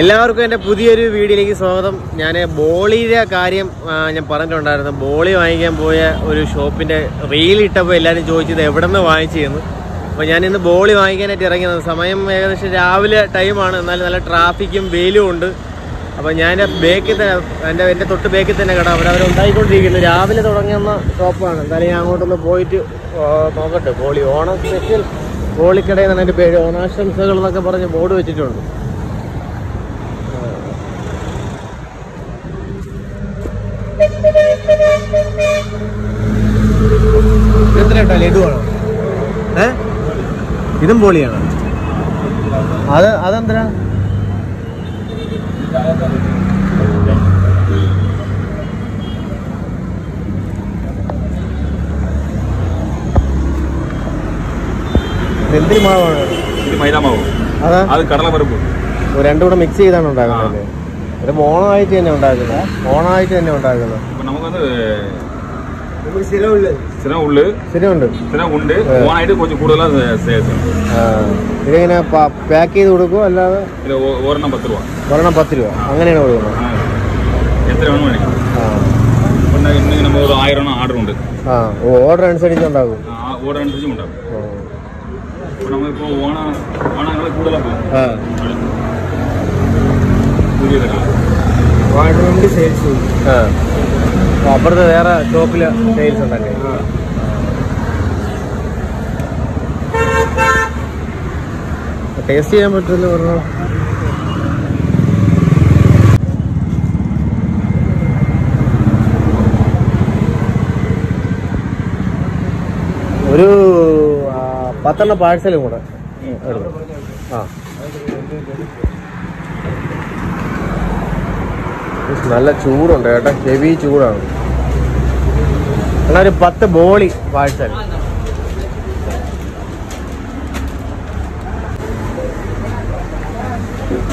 എല്ലാവർക്കും എന്റെ പുതിയൊരു വീഡിയോയിലേക്ക് സ്വാഗതം. ഞാൻ ബോളിയുടെ കാര്യം ഞാൻ പറഞ്ഞിട്ടുണ്ടായിരുന്നു. ബോളി വാങ്ങിക്കാൻ പോയ ഒരു ഷോപ്പിന്റെ റീൽ ഇട്ടപ്പോൾ എല്ലാവരും ചോദിച്ചത് എവിടെ നിന്ന് വാങ്ങിച്ചെന്ന്. അപ്പോൾ ഞാൻ ഇന്ന് ബോളി വാങ്ങിക്കാനായിട്ട് ഇറങ്ങിയത് സമയം ഏകദേശം രാവിലെ ടൈമാണ് എന്നാൽ നല്ല ട്രാഫിക്കും വെയിലും ഉണ്ട്. അപ്പോൾ ഞാൻ ബേക്കിൽ തന്നെ എന്റെ എന്റെ തൊട്ട് ബേക്കിൽ തന്നെ കട. അവർ ഉണ്ടായിക്കൊണ്ടിരിക്കുന്നു. രാവിലെ തുടങ്ങുന്ന ഷോപ്പാണ് എന്തായാലും ഞാൻ അങ്ങോട്ടൊന്ന് പോയിട്ട് നോക്കട്ടെ. ബോളി ഓണം സ്പെഷ്യൽ ബോളിക്കടയിൽ നിന്നാണ് എന്റെ പേര്. ഓണാശംസകൾ എന്നൊക്കെ പറഞ്ഞ് ബോർഡ് വെച്ചിട്ടുണ്ട്. കേട്ടോ ലഡുവാണോ ഏ? ഇതും പൊളിയാണ്. അത് അതെന്തിനാ? എന്തിന് മാവാണ്? ഇത് അതാ. അത് കടലപ്പരുപ്പ്. ഒരു രണ്ടും കൂടെ മിക്സ് ചെയ്താണ് ഉണ്ടാക്കുന്നത്. ഇത് ഓണമായിട്ട് തന്നെ ഉണ്ടാക്കുന്നത്. ഓണമായിട്ട് തന്നെ ഉണ്ടാക്കുന്നത്. നമുക്ക് வந்து சின உள்ளு ശരിയുണ്ട് சின உண்டு ஓனாயிட்டு கொஞ்சம் கூடுதலா சேர்த்து ആ. ഇതിങ്ങനെ പാക്ക് ചെയ്ത് കൊടുക്കുമോ അല്ലാതെ இதுல ஒ- ஒரெண்ணம் பத்து ரூபா ഒരെണ്ണം പത്ത് രൂപ അങ്ങനെയാണ് കൊടുക്കുന്നത് ஆ. எத்தனை வேணும்னு நினைக்கிறேன் ആ இப்போ நான் இன்னைக்கு நம்ம ஒரு ஆயிரம் ஆர்டர் உண்டு ആ ഓർഡർ അനുസരിച്ച് ഉണ്ടാകും ஓட அனுசரிச்சு உண்டாகும் ആ. இப்போ நம்ம இப்போ ஓனா ஓனாங்களை கூடுதலா போகும் ആ അപ്പുറത്ത് വേറെ ഷോപ്പിൽ സെയിൽസ് ഉണ്ടല്ലേ? ടേസ്റ്റ് ചെയ്യാൻ പറ്റുമല്ലോ പറഞ്ഞു. ഒരു പത്തെണ്ണം പാഴ്സലും കൂടെ ആ. നല്ല ചൂടുണ്ട് കേട്ടോ. ഹെവി ചൂടാണ്. എന്നാ ഒരു പത്ത് ബോളി പാഴ്സൽ.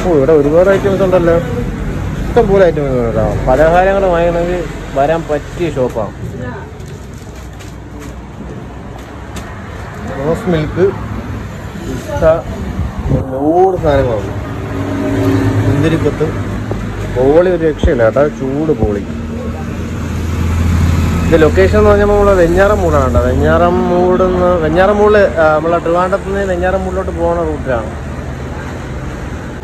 ഓ ഇവിടെ ഒരുപാട് ഐറ്റംസ് ഉണ്ടല്ലോ. ഇഷ്ടംപോലെ ഐറ്റംസ് ഉണ്ട് കേട്ടോ. പലഹാരങ്ങൾ വാങ്ങണമെങ്കിൽ വരാൻ പറ്റിയ ഷോപ്പാണ് റോസ് മിൽക്ക് ഇഷ്ട നൂറ് സാധനങ്ങളാണ് മുന്തിരിക്കൊത്ത് ബോളി ഒരു രക്ഷയില്ല കേട്ടോ. ചൂട് ബോളി ഇത് ലൊക്കേഷൻ എന്ന് പറഞ്ഞാൽ നമ്മളെ വെഞ്ഞാറം മൂടാണ് വെഞ്ഞാറം മൂടുന്ന് വെഞ്ഞാറം മൂട് നമ്മളെ ട്രിവാൻഡ്രത്ത് നിന്ന് വെഞ്ഞാറം മൂടിലോട്ട് പോകുന്ന റൂട്ടിലാണ്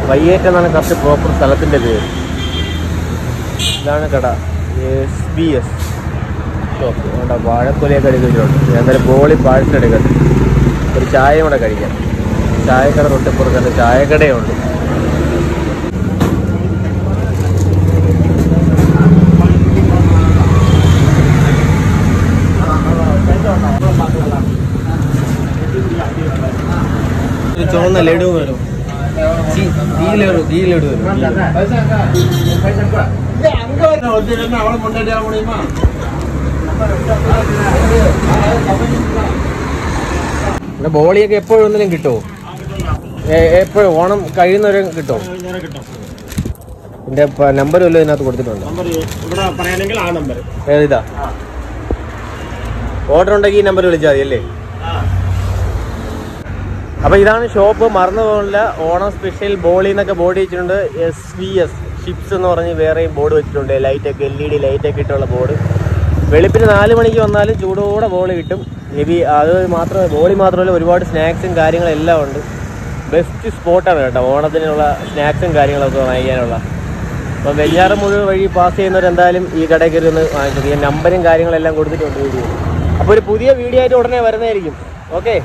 വയ്യേറ്റ എന്നാണ് കറക്റ്റ് പ്രോപ്പർ സ്ഥലത്തിന്റെ പേര്. ഇതാണ് കട. എസ് ബി എസ് ഷോപ്പ് വേണ്ട വാഴക്കൊലയൊക്കെ ഞാൻ എന്തായാലും ബോളി പാഴ്സലെടുക്കട്ടെ ഒരു ചായ കൂടെ കഴിക്കാം. ചായക്കട തൊട്ടിപ്പുറത്തുണ്ട് ചായക്കടയുണ്ട്. ഒരു ചുവന്ന ലഡു വരും. ഈ ലഡു ഈ ലഡു വരും. ബോളിയൊക്കെ എപ്പോഴും ഒന്നിലും കിട്ടുമോ? എപ്പോഴും ഓണം കഴിയുന്നവരെ കിട്ടുമോ? എന്റെ നമ്പർ വല്ലതും ഇതിനകത്ത് കൊടുത്തിട്ടുണ്ട്? ഓർഡർ ഉണ്ടെങ്കിൽ ഈ നമ്പർ വിളിച്ചാൽ മതി അല്ലേ? അപ്പൊ ഇതാണ് ഷോപ്പ്. മറന്നു പോകില്ല ഓണം സ്പെഷ്യൽ ബോളി എന്നൊക്കെ ബോർഡ് വെച്ചിട്ടുണ്ട്. എസ് വി എസ് ഷിപ്സ് എന്ന് പറഞ്ഞ് വേറെയും ബോർഡ് വെച്ചിട്ടുണ്ട്. ലൈറ്റൊക്കെ എൽ ഇ ഡി ലൈറ്റ് ഒക്കെ ഇട്ടുള്ള ബോർഡ് വെളുപ്പിന് നാല് മണിക്ക് വന്നാലും ചൂടോടെ ബോളി കിട്ടും. ഹെവി അത് മാത്രമേ ബോളി മാത്രമല്ല ഒരുപാട് സ്നാക്സും കാര്യങ്ങളും എല്ലാം ഉണ്ട്. ബെസ്റ്റ് സ്പോട്ടാണ് കേട്ടോ. ഓണത്തിനുള്ള സ്നാക്സും കാര്യങ്ങളൊക്കെ വാങ്ങിക്കാനുള്ള. അപ്പോൾ വെഞ്ഞാറ് മുഴുവൻ വഴി പാസ് ചെയ്യുന്നവർ എന്തായാലും ഈ കടയിൽ കയറി ഒന്ന് വാങ്ങിച്ചത് നമ്പരും കാര്യങ്ങളെല്ലാം കൊടുത്തിട്ടുണ്ട് വീഡിയോ അപ്പോൾ ഒരു പുതിയ വീഡിയോ ആയിട്ട് ഉടനെ വരുന്നതായിരിക്കും. ഓക്കെ